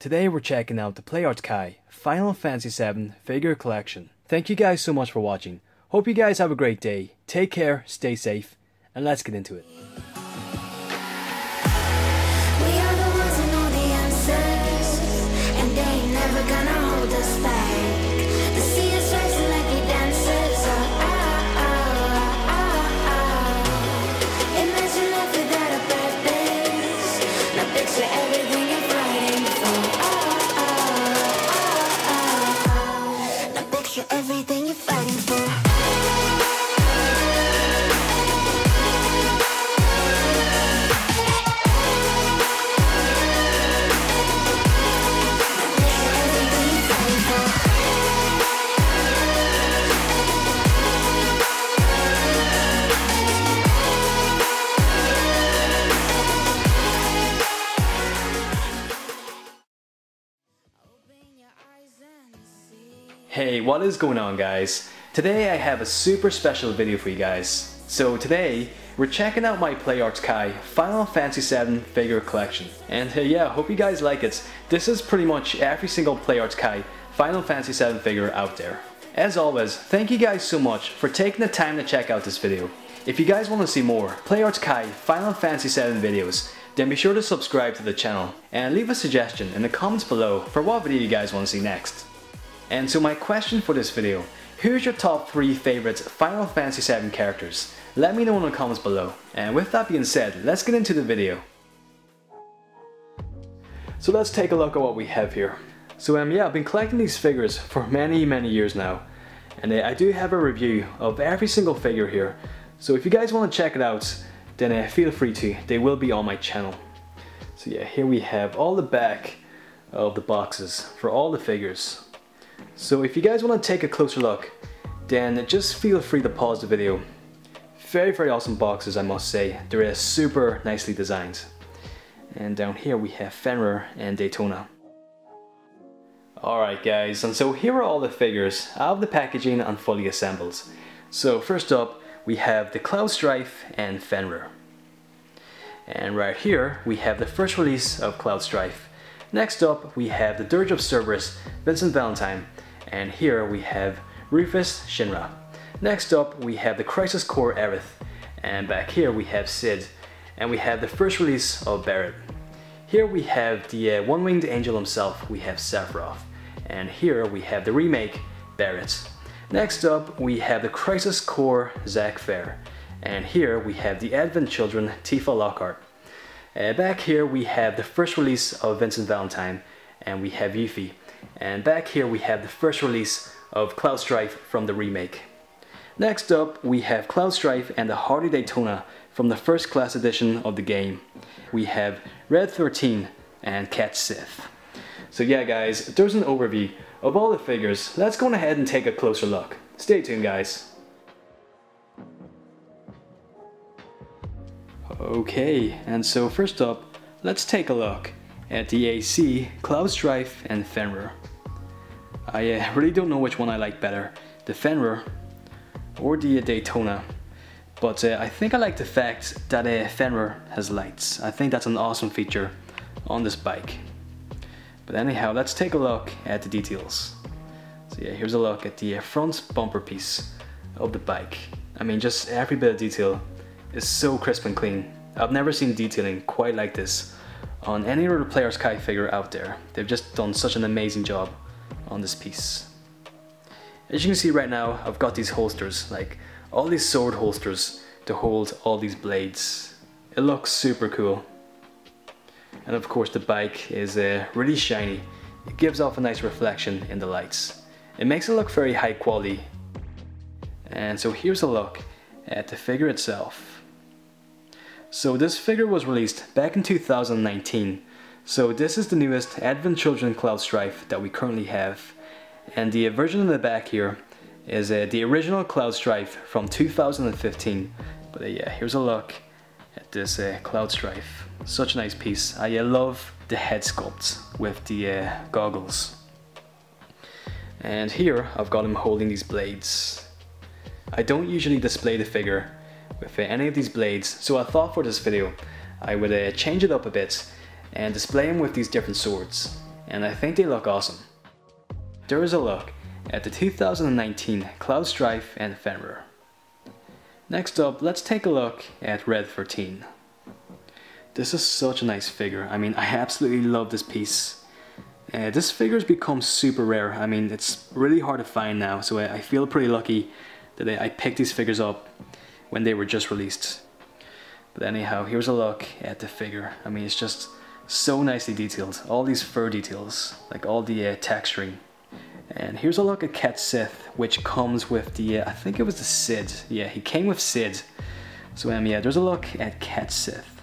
Today we're checking out the PlayArts Kai Final Fantasy VII figure collection. Thank you guys so much for watching. Hope you guys have a great day. Take care, stay safe, and let's get into it. What is going on guys? Today I have a super special video for you guys. So today, we're checking out my PlayArts Kai Final Fantasy VII figure collection. And uh, yeah, hope you guys like it. This is pretty much every single PlayArts Kai Final Fantasy VII figure out there. As always, thank you guys so much for taking the time to check out this video. If you guys want to see more PlayArts Kai Final Fantasy VII videos, then be sure to subscribe to the channel and leave a suggestion in the comments below for what video you guys want to see next. And so my question for this video, who's your top 3 favorite Final Fantasy VII characters? Let me know in the comments below. And with that being said, let's get into the video. So let's take a look at what we have here. So um, yeah, I've been collecting these figures for many, many years now. And I do have a review of every single figure here. So if you guys want to check it out, then uh, feel free to. They will be on my channel. So yeah, here we have all the back of the boxes for all the figures. So if you guys want to take a closer look, then just feel free to pause the video. Very, very awesome boxes, I must say. They're uh, super nicely designed. And down here we have Fenrir and Daytona. Alright guys, and so here are all the figures out of the packaging and fully assembled. So first up, we have the Cloud Strife and Fenrir. And right here, we have the first release of Cloud Strife. Next up, we have the Dirge of Cerberus, Vincent Valentine. And here we have Rufus Shinra. Next up, we have the Crisis Core Aerith. And back here, we have Cid. And we have the first release of Barret. Here we have the uh, One-Winged Angel himself, we have Sephiroth. And here we have the remake, Barret. Next up, we have the Crisis Core Zack Fair. And here we have the Advent Children, Tifa Lockhart. Uh, back here we have the first release of Vincent Valentine, and we have Yuffie. And back here we have the first release of Cloud Strife from the remake. Next up, we have Cloud Strife and the Hardy Daytona from the first class edition of the game. We have Red 13 and Cait Sith. So yeah guys, there's an overview of all the figures. Let's go ahead and take a closer look. Stay tuned guys. Okay, and so first up, let's take a look at the AC, Cloud Strife and Fenrir. I uh, really don't know which one I like better, the Fenrir or the Daytona. But uh, I think I like the fact that uh, Fenrir has lights. I think that's an awesome feature on this bike. But anyhow, let's take a look at the details. So yeah, here's a look at the uh, front bumper piece of the bike. I mean, just every bit of detail is so crisp and clean. I've never seen detailing quite like this on any other PlayArts Kai figure out there. They've just done such an amazing job on this piece. As you can see right now, I've got these holsters, like all these sword holsters to hold all these blades. It looks super cool. And of course the bike is uh, really shiny. It gives off a nice reflection in the lights. It makes it look very high quality. And so here's a look at the figure itself. So this figure was released back in 2019. So this is the newest Advent Children Cloud Strife that we currently have. And the version in the back here is uh, the original Cloud Strife from 2015. But uh, yeah, here's a look at this uh, Cloud Strife. Such a nice piece. I uh, love the head sculpt with the uh, goggles. And here I've got him holding these blades. I don't usually display the figure with any of these blades, so I thought for this video I would uh, change it up a bit and display them with these different swords. and I think they look awesome. There is a look at the 2019 Cloud Strife and Fenrir. Next up, let's take a look at Red 13. This is such a nice figure. I mean, I absolutely love this piece. Uh, this figure has become super rare. I mean, it's really hard to find now, so I, I feel pretty lucky that I, I picked these figures up when they were just released. But anyhow, here's a look at the figure. I mean, it's just so nicely detailed. All these fur details, like all the uh, texturing. And here's a look at Cait Sith, which comes with the, uh, I think it was the Cid. Yeah, he came with Cid. So um, yeah, there's a look at Cait Sith.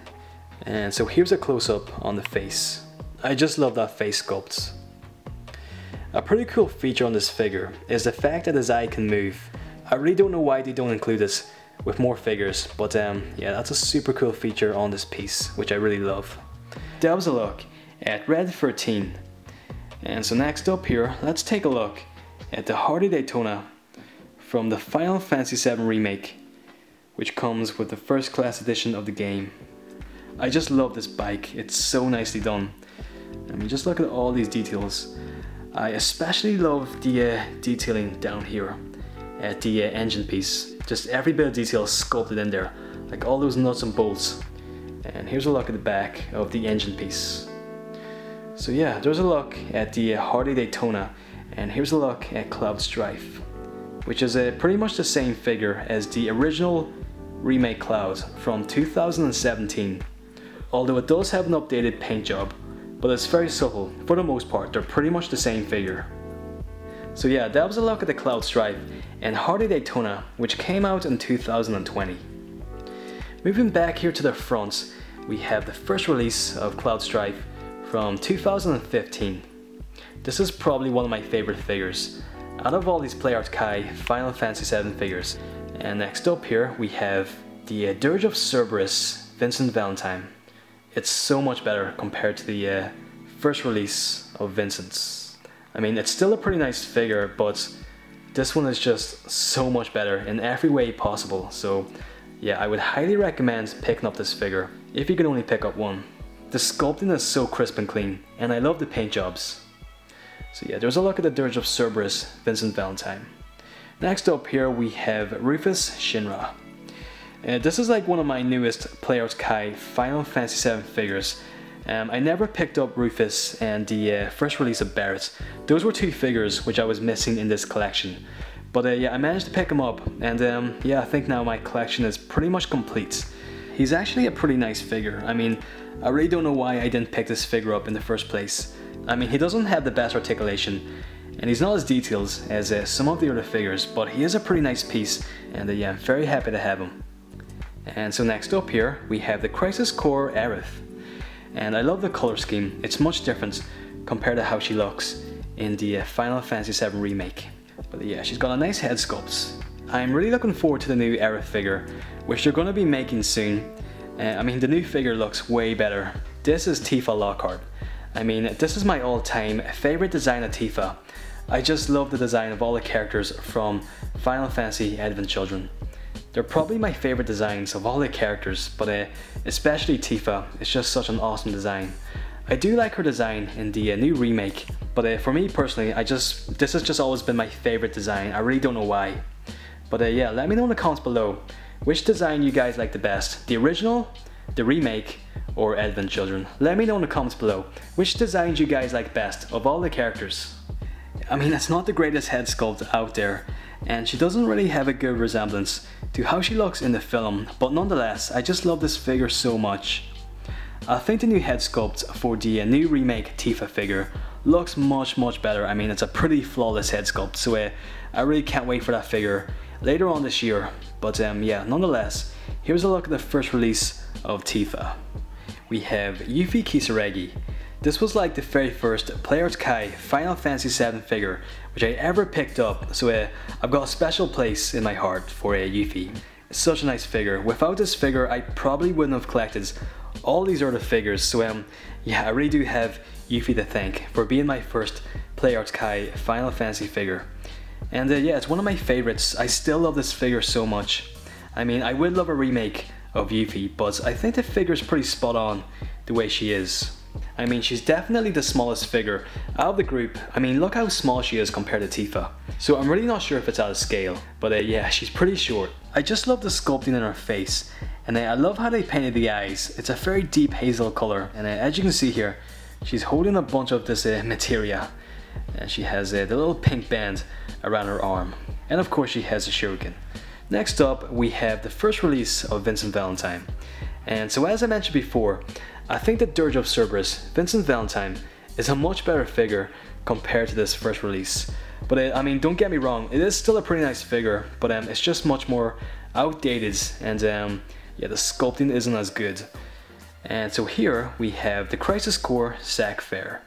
And so here's a close-up on the face. I just love that face sculpt. A pretty cool feature on this figure is the fact that his eye can move. I really don't know why they don't include this with more figures, but um, yeah, that's a super cool feature on this piece, which I really love. That was a look at Red 13. And so next up here, let's take a look at the Hardy Daytona from the Final Fantasy VII Remake, which comes with the first class edition of the game. I just love this bike, it's so nicely done. I mean, just look at all these details. I especially love the uh, detailing down here at the uh, engine piece. Just every bit of detail sculpted in there, like all those nuts and bolts. And here's a look at the back of the engine piece. So yeah, there's a look at the uh, Hardy Daytona, and here's a look at Cloud Strife, which is a, pretty much the same figure as the original remake Cloud from 2017, although it does have an updated paint job, but it's very subtle. For the most part, they're pretty much the same figure. So yeah, that was a look at the Cloud Strife and Hardy Daytona, which came out in 2020. Moving back here to the front, we have the first release of Cloud Strife from 2015. This is probably one of my favorite figures out of all these PlayArt Kai Final Fantasy VII figures. And next up here we have the uh, Dirge of Cerberus Vincent Valentine. It's so much better compared to the uh, first release of Vincent's. I mean, it's still a pretty nice figure, but this one is just so much better in every way possible. So yeah, I would highly recommend picking up this figure if you can only pick up one. The sculpting is so crisp and clean, and I love the paint jobs. So yeah, there's a look at the Dirge of Cerberus, Vincent Valentine. Next up here we have Rufus Shinra. Uh, this is like one of my newest PlayArt Kai Final Fantasy VII figures. Um, I never picked up Rufus and the uh, first release of Barret. Those were two figures which I was missing in this collection. But uh, yeah, I managed to pick him up, and um, yeah, I think now my collection is pretty much complete. He's actually a pretty nice figure. I mean, I really don't know why I didn't pick this figure up in the first place. I mean, he doesn't have the best articulation, and he's not as detailed as uh, some of the other figures, but he is a pretty nice piece, and uh, yeah, I'm very happy to have him. And so next up here, we have the Crisis Core Aerith. And I love the color scheme, it's much different compared to how she looks in the uh, Final Fantasy VII Remake. But yeah, she's got a nice head sculpt. I'm really looking forward to the new Aerith figure, which they're going to be making soon. Uh, I mean, the new figure looks way better. This is Tifa Lockhart. I mean, this is my all-time favorite design of Tifa. I just love the design of all the characters from Final Fantasy Advent Children. They're probably my favorite designs of all the characters, but uh, especially Tifa, it's just such an awesome design. I do like her design in the uh, new remake, but uh, for me personally, I just this has just always been my favorite design. I really don't know why. But uh, yeah, let me know in the comments below which design you guys like the best, the original, the remake, or Advent Children. Let me know in the comments below which designs you guys like best of all the characters. I mean, it's not the greatest head sculpt out there, and she doesn't really have a good resemblance to how she looks in the film, but nonetheless, I just love this figure so much. I think the new head sculpt for the new remake Tifa figure looks much much better. I mean, it's a pretty flawless head sculpt, so uh, I really can't wait for that figure later on this year. But um, yeah, nonetheless, here's a look at the first release of Tifa. We have Yuffie Kisaragi. This was like the very first PlayArt Kai Final Fantasy VII figure which I ever picked up, so uh, I've got a special place in my heart for uh, Yuffie. Such a nice figure. Without this figure, I probably wouldn't have collected all these other figures, so um, yeah, I really do have Yuffie to thank for being my first PlayArt Kai Final Fantasy figure. And uh, yeah, it's one of my favorites. I still love this figure so much. I mean, I would love a remake of Yuffie, but I think the figure is pretty spot on the way she is. I mean, she's definitely the smallest figure out of the group. I mean, look how small she is compared to Tifa. So I'm really not sure if it's out of scale, but uh, yeah, she's pretty short. I just love the sculpting in her face, and uh, I love how they painted the eyes. It's a very deep hazel color, and uh, as you can see here, she's holding a bunch of this uh, materia, and she has uh, the little pink band around her arm. And of course, she has a shuriken. Next up, we have the first release of Vincent Valentine. And so as I mentioned before, I think that Dirge of Cerberus, Vincent Valentine, is a much better figure compared to this first release. But it, I mean, don't get me wrong, it is still a pretty nice figure, but um, it's just much more outdated and um, yeah, the sculpting isn't as good. And so here we have the Crisis Core Zack Fair.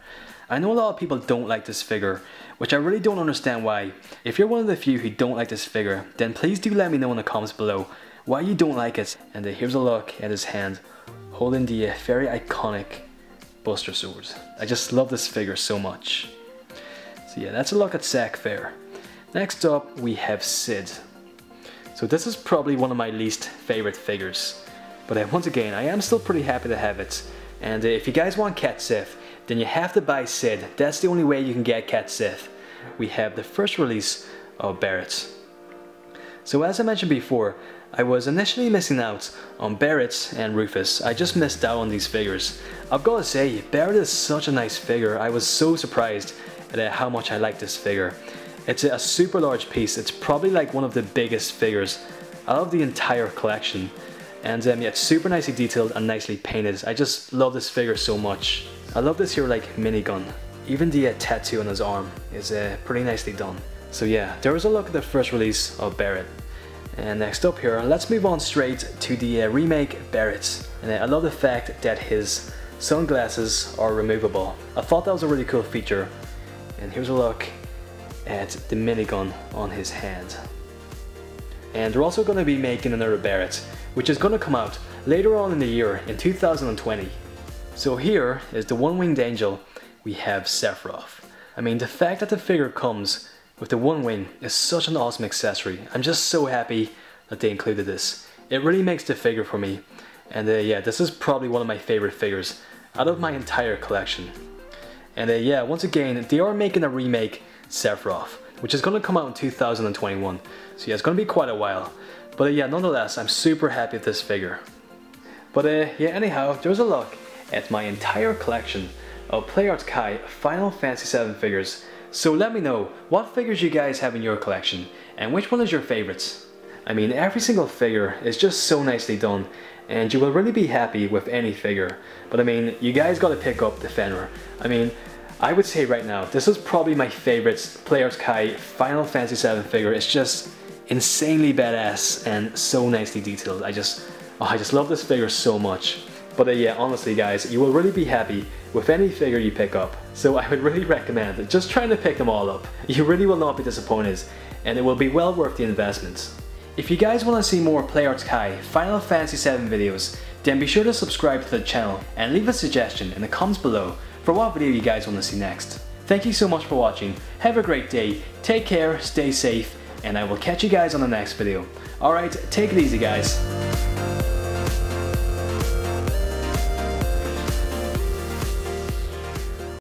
I know a lot of people don't like this figure, which I really don't understand why. If you're one of the few who don't like this figure, then please do let me know in the comments below why you don't like it. And here's a look at his hand holding the uh, very iconic Buster Sword. I just love this figure so much. So yeah, that's a look at Zack Fair. Next up, we have Cid. So this is probably one of my least favorite figures. But uh, once again, I am still pretty happy to have it. And uh, if you guys want Cait Sith, then you have to buy Cid. That's the only way you can get Cait Sith. We have the first release of Barret. So as I mentioned before, I was initially missing out on Barret and Rufus. I just missed out on these figures. I've got to say, Barret is such a nice figure. I was so surprised at how much I like this figure. It's a super large piece. It's probably like one of the biggest figures out of the entire collection. And um, yeah, it's super nicely detailed and nicely painted. I just love this figure so much. I love this here like minigun. Even the uh, tattoo on his arm is uh, pretty nicely done. So yeah, there was a look at the first release of Barret. And next up here, let's move on straight to the uh, remake Barret. And I love the fact that his sunglasses are removable. I thought that was a really cool feature. And here's a look at the minigun on his hand. And they're also going to be making another Barret, which is going to come out later on in the year in 2020. So here is the one-winged angel, we have Sephiroth. I mean, the fact that the figure comes with the one wing is such an awesome accessory. I'm just so happy that they included this. It really makes the figure for me. And uh, yeah, this is probably one of my favorite figures out of my entire collection. And uh, yeah, once again, they are making a remake Sephiroth, which is going to come out in 2021. So yeah, it's going to be quite a while. But uh, yeah, nonetheless, I'm super happy with this figure. But uh, yeah, anyhow, there's a look at my entire collection of PlayArts Kai Final Fantasy VII figures so let me know what figures you guys have in your collection and which one is your favorites. I mean every single figure is just so nicely done and you will really be happy with any figure. But I mean you guys gotta pick up the Fenrir. I mean I would say right now this is probably my favorite PlayArts Kai Final Fantasy VII figure. It's just insanely badass and so nicely detailed. I just, oh, I just love this figure so much. But uh, yeah, honestly guys, you will really be happy with any figure you pick up. So I would really recommend just trying to pick them all up. You really will not be disappointed and it will be well worth the investment. If you guys want to see more PlayArts Kai Final Fantasy VII videos, then be sure to subscribe to the channel and leave a suggestion in the comments below for what video you guys want to see next. Thank you so much for watching, have a great day, take care, stay safe, and I will catch you guys on the next video. Alright, take it easy guys.